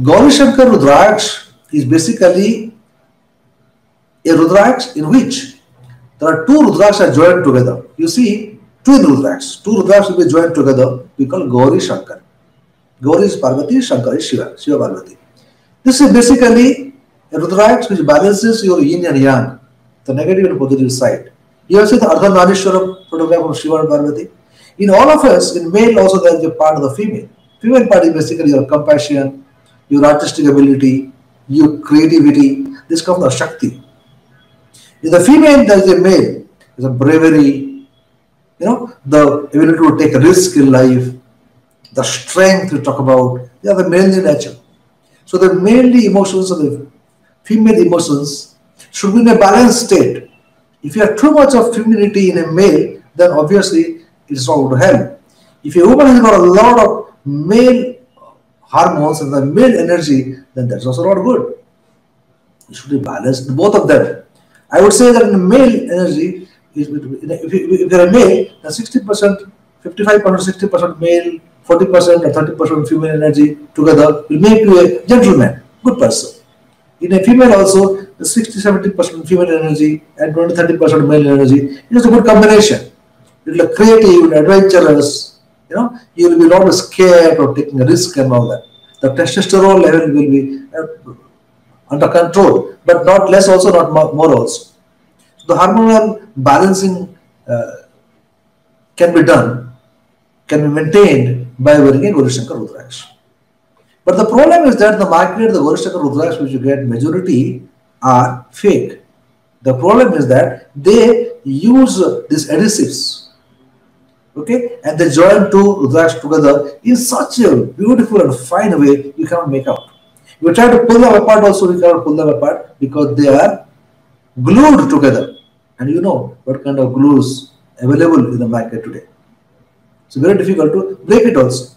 Gauri Shankar Rudraksh is basically a Rudraksh in which there are two Rudraksh are joined together. You see, twin Rudraksh. Two Rudraksh will be joined together. We call Gauri Shankar. Gauri is Parvati, Shankar is Shiva, Shiva Parvati. This is basically a Rudraksh which balances your yin and yang, the negative and positive side. You seen the Ardhanarishwaram photograph of Shiva and Parvati. In all of us, in male also there is a part of the female. Female part is basically your compassion, your artistic ability, your creativity. This comes from Shakti. In the female, there is a male, is a bravery, you know, the ability to take a risk in life, the strength we talk about. They are the male nature. So the male emotions and the female emotions should be in a balanced state. If you have too much of femininity in a male, then obviously it's not going to help. If a woman has got a lot of male hormones and the male energy, then that's also not good. It should be balanced, both of them. I would say that in male energy, is if you're a male, then 60%, 55%, 60% male, 40% or 30% female energy together will make you a gentleman, good person. In a female also, the 60-70% female energy and 20-30% male energy, it is a good combination. It will creative and adventurous, you know, you will be not scared or taking a risk and all that. The testosterone level will be uh, under control, but not less also, not more also. So the hormonal balancing uh, can be done, can be maintained by wearing a Gaurishankar Rudraksh. But the problem is that the market, the Gauri Shankar Rudraksh which you get majority are fake. The problem is that they use these adhesives, okay, and they join two Rudraksh together in such a beautiful and fine way you cannot make out. You try to pull them apart also, you cannot pull them apart because they are glued together. And you know what kind of glues available in the market today. It's very difficult to break it also.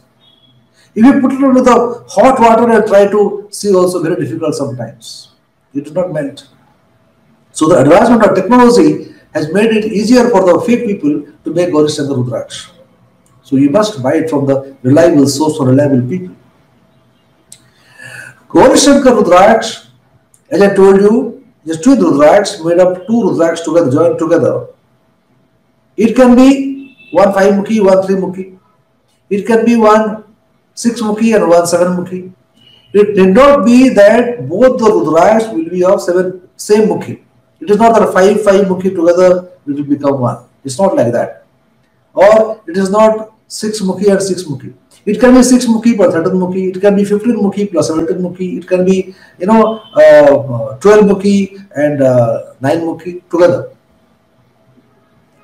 If you put it into the hot water and try to see also very difficult sometimes. It does not melt. So the advancement of technology has made it easier for the fake people to make Gauri Shankar Rudraksh. So you must buy it from the reliable source or reliable people. Gauri Shankar Rudraksh, as I told you, is two Rudraksh made up two Rudraksh together, joined together. It can be one 5 mukhi, one 3 mukhi. It can be one 6 mukhi and one 7 mukhi. It need not be that both the Rudraksh will be of seven, same mukhi. It is not that 5 5 mukhi together it will become one. It's not like that. Or it is not 6 mukhi and 6 mukhi. It can be 6 mukhi plus 13 mukhi. It can be 15 mukhi plus 17 mukhi. It can be, you know, uh, 12 mukhi and uh, 9 mukhi together.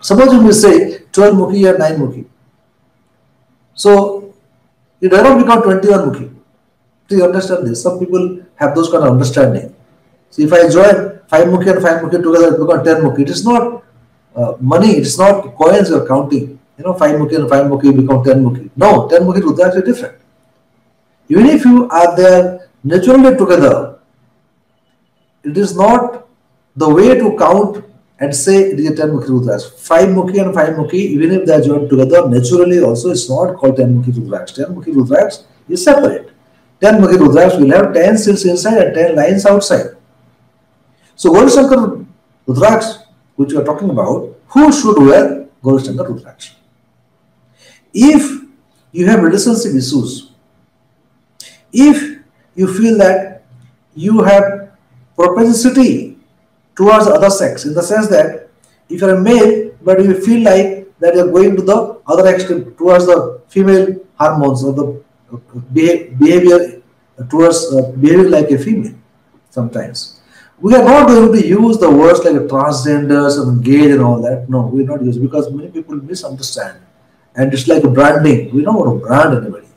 Suppose we say 12 mukhi and 9 mukhi. So it does not become 21 mukhi. Do you understand this? Some people have those kind of understanding. So if I join 5 mukhi and 5 mukhi together, it becomes 10 mukhi. It is not uh, money, it is not coins you are counting. You know, 5 mukhi and 5 mukhi become 10 mukhi. No, 10 mukhi Rudraksh is different. Even if you are there naturally together, it is not the way to count and say it is a 10 Mukhi Rudraksh. 5 Mukhi and 5 Mukhi, even if they are joined together, naturally also it's not called 10 Mukhi Rudraksh. 10 Mukhi Rudraksh is separate. 10 Mukhi Rudraksh will have 10 cells inside and 10 lines outside. So Gauri Shankar Rudraksh, which we are talking about, who should wear Gauri Rudraksh? If you have relationship issues, if you feel that you have propensity towards the other sex in the sense that if you're a male but you feel like that you're going to the other extreme towards the female hormones or the behavior towards uh, behaving like a female sometimes we are not going to use the words like transgenders and gay and all that no we're not using because many people misunderstand and it's like branding we don't want to brand anybody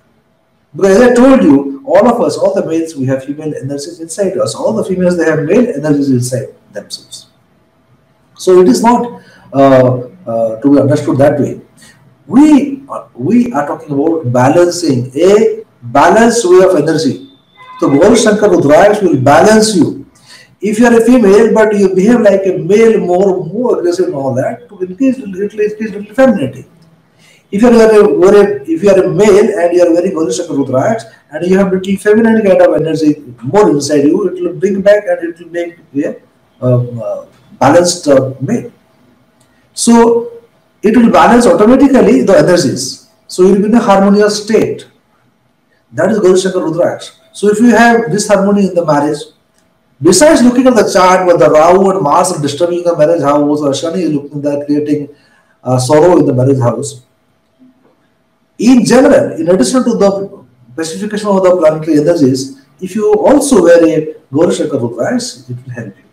because as i told you all of us all the males we have female energies inside us all the females they have male energies inside themselves. So it is not uh, uh, to be understood that way. We, we are talking about balancing a balanced way of energy. So Gauri Shankar Rudraksh will balance you. If you are a female but you behave like a male, more more aggressive and all that, to increase little, increase little femininity. if you are a, if you are a male and you are wearing Gaurishankar Rudraksh and you have little feminine kind of energy more inside you, it will bring back and it will make a um, uh, balanced uh, male. So it will balance automatically the energies. So you will be in a harmonious state. That is Gaurishankar Rudraksh. So if you have this harmony in the marriage, besides looking at the chart where the Rahu and Mars are disturbing the marriage house or Shani is looking there creating uh, sorrow in the marriage house, in general, in addition to the specification of the planetary energies, if you also wear a Gaurishankar Rudraksh, it will help you.